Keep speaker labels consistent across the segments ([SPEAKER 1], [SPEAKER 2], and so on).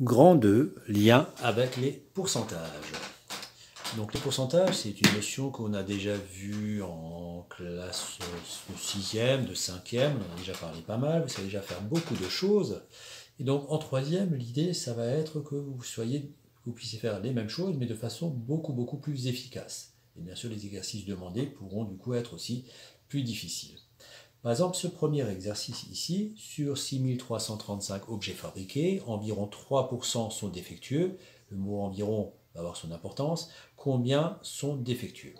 [SPEAKER 1] Grand 2, lien avec les pourcentages. Donc les pourcentages, c'est une notion qu'on a déjà vue en classe de 6e, de 5e, on en a déjà parlé pas mal, vous savez déjà faire beaucoup de choses. Et donc en troisième, l'idée, ça va être que vous soyez, vous puissiez faire les mêmes choses, mais de façon beaucoup, beaucoup plus efficace. Et bien sûr, les exercices demandés pourront du coup être aussi plus difficiles. Par exemple, ce premier exercice ici, sur 6335 objets fabriqués, environ 3% sont défectueux. Le mot environ va avoir son importance. Combien sont défectueux?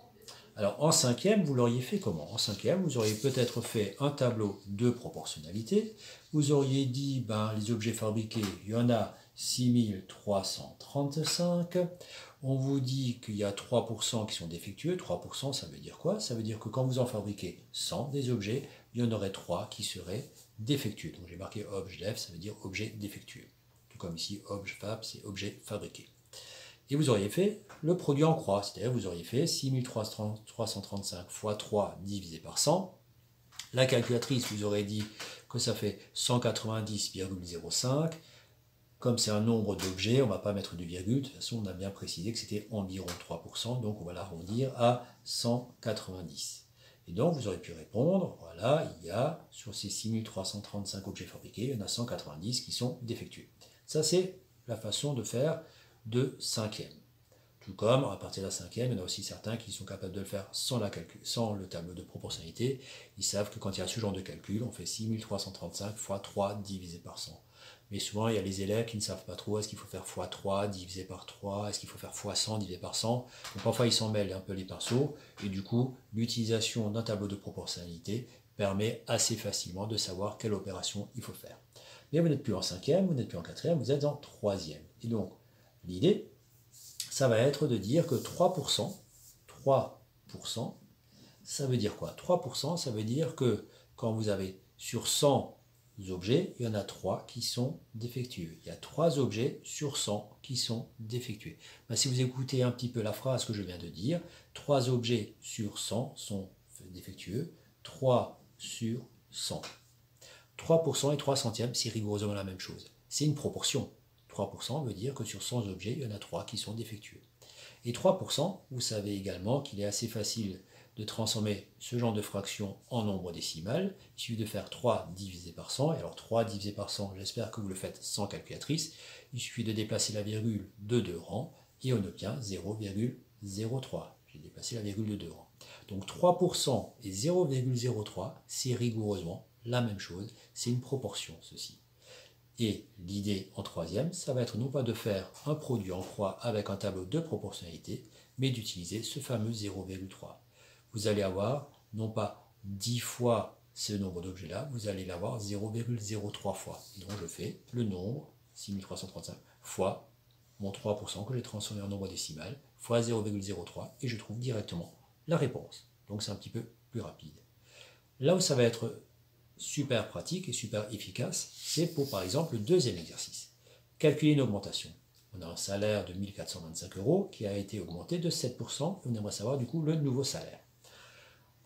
[SPEAKER 1] Alors en cinquième, vous l'auriez fait comment? En cinquième, vous auriez peut-être fait un tableau de proportionnalité. Vous auriez dit, ben, les objets fabriqués, il y en a 6335. On vous dit qu'il y a 3% qui sont défectueux. 3%, ça veut dire quoi? Ça veut dire que quand vous en fabriquez 100 des objets, il y en aurait 3 qui seraient défectueux. Donc j'ai marqué objet ça veut dire objet défectueux. Tout comme ici, objet fab, c'est objet fabriqué. Et vous auriez fait le produit en croix, c'est-à-dire vous auriez fait 6335 fois 3 divisé par 100. La calculatrice vous aurait dit que ça fait 190,05. Comme c'est un nombre d'objets, on ne va pas mettre de virgule. De toute façon, on a bien précisé que c'était environ 3%, donc on va l'arrondir à 190. Et donc, vous aurez pu répondre, voilà, il y a, sur ces 6335 objets fabriqués, il y en a 190 qui sont défectueux. Ça, c'est la façon de faire de cinquième. Tout comme, à partir de la cinquième, il y en a aussi certains qui sont capables de le faire sans, le tableau de proportionnalité. Ils savent que quand il y a ce genre de calcul, on fait 6335 fois 3 divisé par 100. Mais souvent, il y a les élèves qui ne savent pas trop, est-ce qu'il faut faire x3 divisé par 3, est-ce qu'il faut faire x100 divisé par 100. Donc parfois, ils s'en mêlent un peu les pinceaux, et du coup, l'utilisation d'un tableau de proportionnalité permet assez facilement de savoir quelle opération il faut faire. Mais vous n'êtes plus en cinquième, vous n'êtes plus en quatrième, vous êtes en troisième. Et donc, l'idée, ça va être de dire que 3%, 3%, ça veut dire quoi? 3%, ça veut dire que quand vous avez sur 100 objets, il y en a 3 qui sont défectueux. Il y a 3 objets sur 100 qui sont défectueux. Ben, si vous écoutez un petit peu la phrase que je viens de dire, 3 objets sur 100 sont défectueux, 3 sur 100. 3% et 3 centièmes, c'est rigoureusement la même chose. C'est une proportion. 3% veut dire que sur 100 objets, il y en a 3 qui sont défectueux. Et 3%, vous savez également qu'il est assez facile de transformer ce genre de fraction en nombre décimal. Il suffit de faire 3 divisé par 100. Et alors 3 divisé par 100, j'espère que vous le faites sans calculatrice. Il suffit de déplacer la virgule de 2 rangs et on obtient 0,03. J'ai déplacé la virgule de 2 rangs. Donc 3% et 0,03, c'est rigoureusement la même chose. C'est une proportion, ceci. Et l'idée en troisième, ça va être non pas de faire un produit en croix avec un tableau de proportionnalité, mais d'utiliser ce fameux 0,3 vous allez avoir non pas 10 fois ce nombre d'objets-là, vous allez l'avoir 0,03 fois. Donc je fais le nombre, 6335, fois mon 3% que j'ai transformé en nombre décimal, fois 0,03, et je trouve directement la réponse. Donc c'est un petit peu plus rapide. Là où ça va être super pratique et super efficace, c'est pour par exemple le deuxième exercice. Calculer une augmentation. On a un salaire de 1425 euros qui a été augmenté de 7%, et on aimerait savoir du coup le nouveau salaire.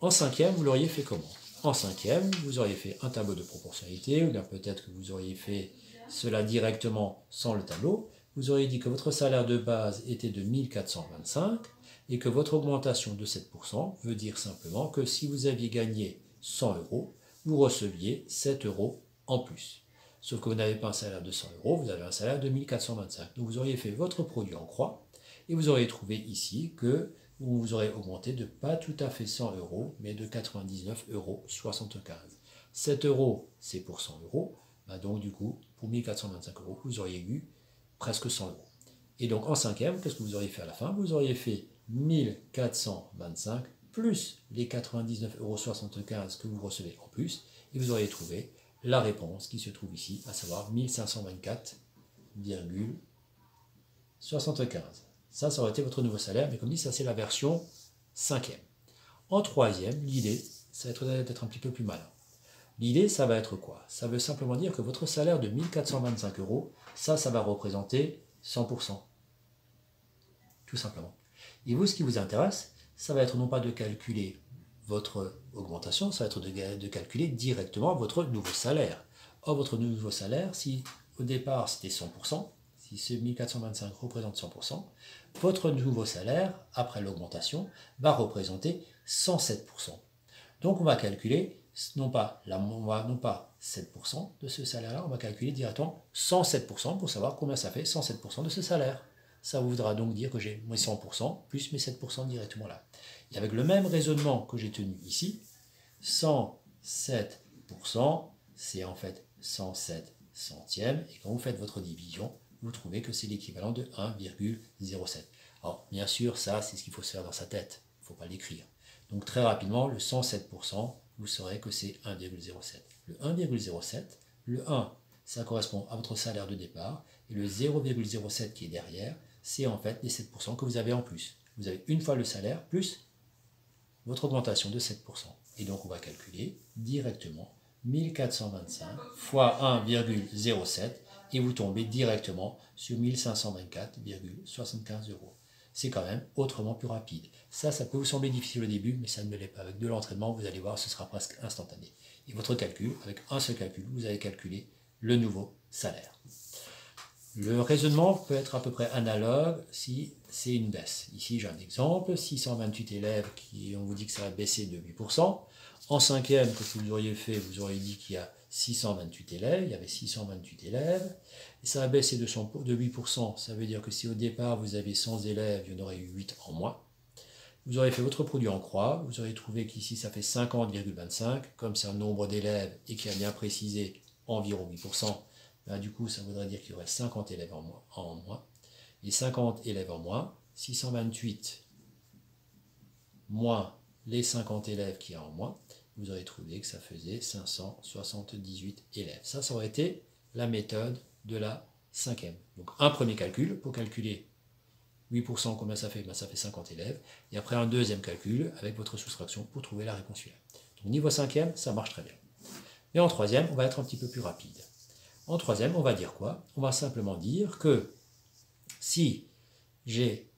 [SPEAKER 1] En cinquième, vous l'auriez fait comment? En cinquième, vous auriez fait un tableau de proportionnalité, ou bien peut-être que vous auriez fait cela directement sans le tableau. Vous auriez dit que votre salaire de base était de 1425 et que votre augmentation de 7% veut dire simplement que si vous aviez gagné 100 euros, vous receviez 7 euros en plus. Sauf que vous n'avez pas un salaire de 100 euros, vous avez un salaire de 1425. Donc vous auriez fait votre produit en croix et vous auriez trouvé ici que vous aurez augmenté de pas tout à fait 100 euros, mais de 99,75 euros. 7 euros, c'est pour 100 euros. Bah donc, du coup, pour 1425 euros, vous auriez eu presque 100 euros. Et donc, en cinquième, qu'est-ce que vous auriez fait à la fin? Vous auriez fait 1425 plus les 99,75 euros que vous recevez en plus, et vous auriez trouvé la réponse qui se trouve ici, à savoir 1524,75. Ça, ça aurait été votre nouveau salaire, mais comme dit, ça c'est la version cinquième. En troisième, l'idée, ça va être d'être un petit peu plus malin. L'idée, ça va être quoi? Ça veut simplement dire que votre salaire de 1425 euros, ça, ça va représenter 100%. Tout simplement. Et vous, ce qui vous intéresse, ça va être non pas de calculer votre augmentation, ça va être de, calculer directement votre nouveau salaire. Or, votre nouveau salaire, si au départ c'était 100%, si ce 1425 représente 100%, votre nouveau salaire, après l'augmentation, va représenter 107%. Donc on va calculer non pas, la, non pas 7% de ce salaire-là, on va calculer directement 107% pour savoir combien ça fait 107% de ce salaire. Ça voudra donc dire que j'ai mes 100% plus mes 7% directement là. Et avec le même raisonnement que j'ai tenu ici, 107%, c'est en fait 107 centièmes. Et quand vous faites votre division, vous trouvez que c'est l'équivalent de 1,07. Alors, bien sûr, ça, c'est ce qu'il faut se faire dans sa tête. Il ne faut pas l'écrire. Donc, très rapidement, le 107%, vous saurez que c'est 1,07. Le 1,07, le 1, ça correspond à votre salaire de départ. Et le 0,07 qui est derrière, c'est en fait les 7% que vous avez en plus. Vous avez une fois le salaire plus votre augmentation de 7%. Et donc, on va calculer directement 1425 fois 1,07 et vous tombez directement sur 1524,75 euros. C'est quand même autrement plus rapide. Ça, ça peut vous sembler difficile au début, mais ça ne l'est pas. Avec de l'entraînement, vous allez voir, ce sera presque instantané. Et votre calcul, avec un seul calcul, vous allez calculer le nouveau salaire. Le raisonnement peut être à peu près analogue si c'est une baisse. Ici, j'ai un exemple, 628 élèves qui, on vous dit que ça va baisser de 8%. En cinquième, que vous auriez fait, vous auriez dit qu'il y a 628 élèves, il y avait 628 élèves, et ça a baissé de, 8%, ça veut dire que si au départ vous avez 100 élèves, il y en aurait eu 8 en moins. Vous aurez fait votre produit en croix, vous aurez trouvé qu'ici ça fait 50,25, comme c'est un nombre d'élèves et qui a bien précisé environ 8%, ben, du coup ça voudrait dire qu'il y aurait 50 élèves en moins, en moins. Et 50 élèves en moins, 628 moins les 50 élèves qui y a en moins, vous aurez trouvé que ça faisait 578 élèves. Ça, ça aurait été la méthode de la cinquième. Donc un premier calcul pour calculer 8% combien ça fait? Ben, Ça fait 50 élèves. Et après un deuxième calcul avec votre soustraction pour trouver la réponse finale. Donc niveau cinquième, ça marche très bien. Et en troisième, on va être un petit peu plus rapide. En troisième, on va dire quoi? On va simplement dire que si j'ai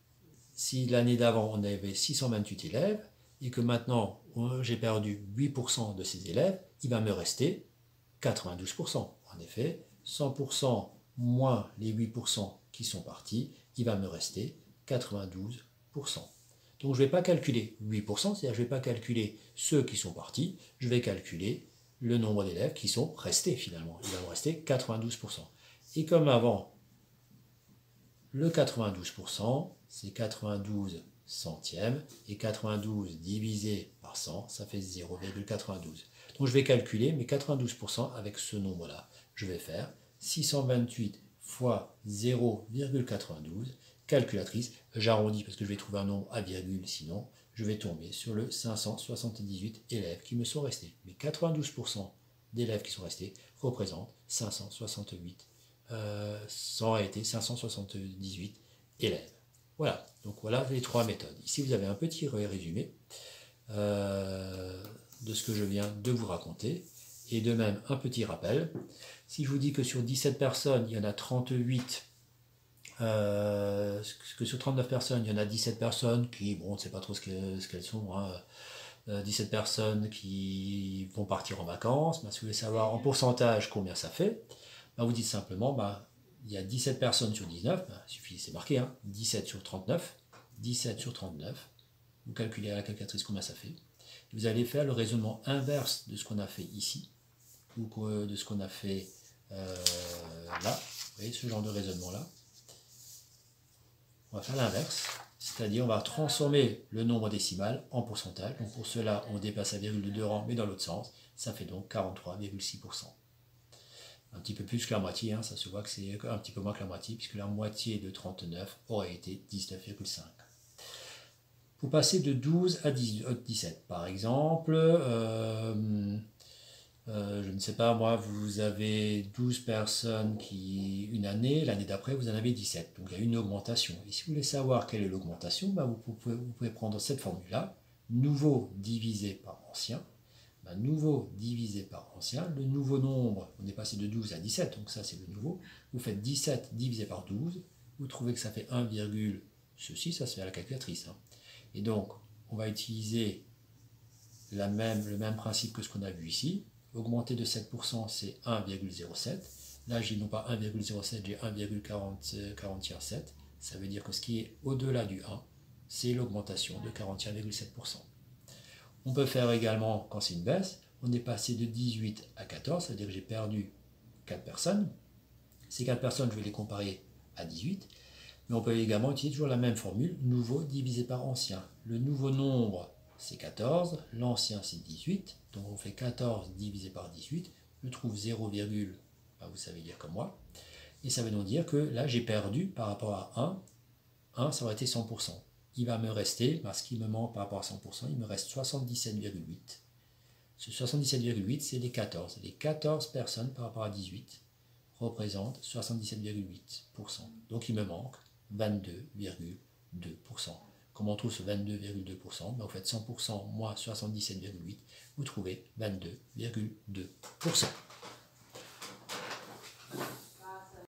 [SPEAKER 1] si l'année d'avant on avait 628 élèves, et que maintenant j'ai perdu 8% de ces élèves, il va me rester 92%. En effet, 100% moins les 8% qui sont partis, il va me rester 92%. Donc je ne vais pas calculer 8%, c'est-à-dire je ne vais pas calculer ceux qui sont partis, je vais calculer le nombre d'élèves qui sont restés finalement. Il va me rester 92%. Et comme avant, le 92%, c'est 92 centième, et 92 divisé par 100, ça fait 0,92. Donc je vais calculer mes 92% avec ce nombre-là. Je vais faire 628 fois 0,92, calculatrice, j'arrondis parce que je vais trouver un nombre à virgule, sinon je vais tomber sur le 578 élèves qui me sont restés. Mais 92% d'élèves qui sont restés représentent 568, euh, ça été 578 élèves. Voilà, donc voilà les trois méthodes. Ici, vous avez un petit résumé euh, de ce que je viens de vous raconter. Et de même, un petit rappel. Si je vous dis que sur 17 personnes, il y en a 38, euh, que sur 39 personnes, il y en a 17 personnes qui, bon, on ne sait pas trop ce qu'elles sont, 17 hein, euh, personnes qui vont partir en vacances, ben, si vous voulez savoir en pourcentage combien ça fait, ben, vous dites simplement, ben, il y a 17 personnes sur 19, ben, il suffit, c'est marqué, 17 hein, sur 39, 17 sur 39, vous calculez à la calculatrice combien ça fait. Vous allez faire le raisonnement inverse de ce qu'on a fait ici, ou de ce qu'on a fait euh, là, vous voyez ce genre de raisonnement-là? On va faire l'inverse, c'est-à-dire on va transformer le nombre décimal en pourcentage. Donc pour cela, on dépasse la virgule de deux rangs, mais dans l'autre sens, ça fait donc 43,6% un petit peu plus que la moitié, hein, ça se voit que c'est un petit peu moins que la moitié, puisque la moitié de 39 aurait été 19,5. Pour passer de 12 à 17, euh, par exemple, euh, euh, je ne sais pas, moi, vous avez 12 personnes qui, une année, l'année d'après, vous en avez 17. Donc il y a une augmentation. Et si vous voulez savoir quelle est l'augmentation, bah, vous, pouvez, prendre cette formule-là, nouveau divisé par ancien, nouveau divisé par ancien. Le nouveau nombre, on est passé de 12 à 17, donc ça c'est le nouveau. Vous faites 17 divisé par 12, vous trouvez que ça fait 1, ceci, ça se fait à la calculatrice. Hein. Et donc, on va utiliser le même principe que ce qu'on a vu ici. Augmenter de 7%, c'est 1,07. Là, j'ai non pas 1,07, j'ai 1,40,7. Ça veut dire que ce qui est au-delà du 1, c'est l'augmentation de 41,7%. On peut faire également, quand c'est une baisse, on est passé de 18 à 14, c'est-à-dire que j'ai perdu 4 personnes. Ces 4 personnes, je vais les comparer à 18. Mais on peut également utiliser toujours la même formule, nouveau divisé par ancien. Le nouveau nombre, c'est 14, l'ancien, c'est 18. Donc on fait 14 divisé par 18. Je trouve 0, bah, vous savez lire comme moi. Et ça veut donc dire que là, j'ai perdu par rapport à 1. 1, ça aurait été 100%. Il va me rester, parce qu'il me manque par rapport à 100%, il me reste 77,8. Ce 77,8, c'est les 14. Les 14 personnes par rapport à 18 représentent 77,8%. Donc il me manque 22,2%. Comment on trouve ce 22,2% ben, Vous faites 100% moins 77,8, vous trouvez 22,2%.